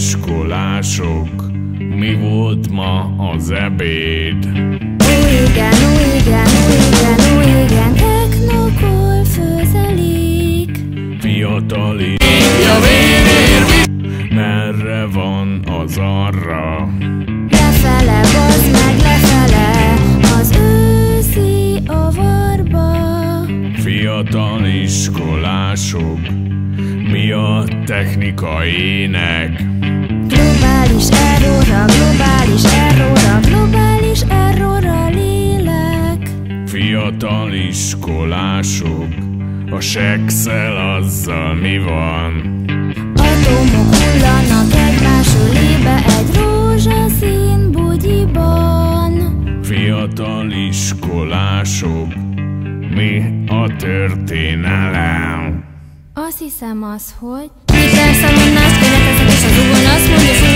iskolások, mi volt ma az ebéd? Ó igen, ó igen, ó igen, ó igen, technokol főzelék. Fiatal ja, vérér, merre van az arra? Lefele, bazd meg, lefele, az őszi avarba. Fiatal iskolások, mi a technika ének? Globális errorra, globális errorra, globális errorra lélek. Fiatal iskolások, a sekszel azzal mi van? Atomok hullanak egymás ölébe egy rózsaszín bugyiban. Fiatal iskolások, mi a történelem? Azt hiszem az, hogy Hiperszalonnás keretezek és az ugon azt mondja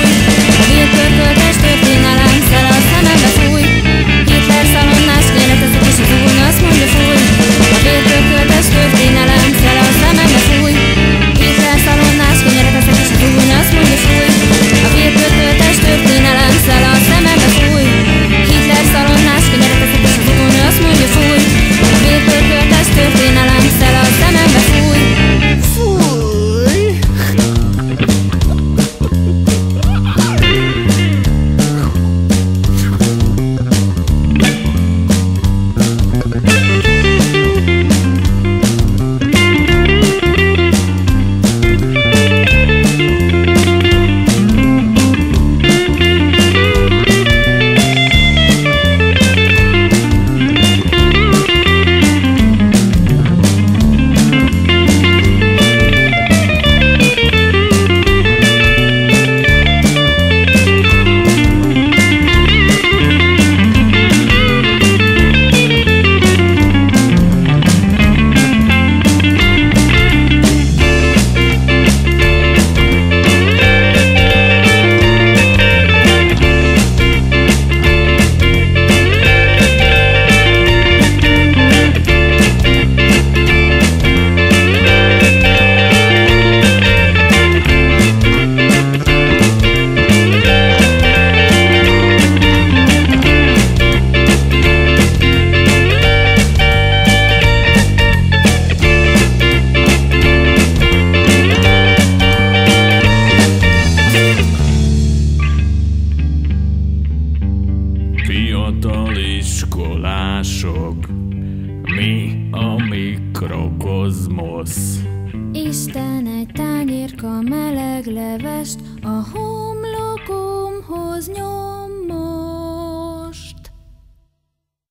fiatal iskolások, mi a mikrokozmosz. Isten egy tányérka meleg levest a homlokomhoz nyom.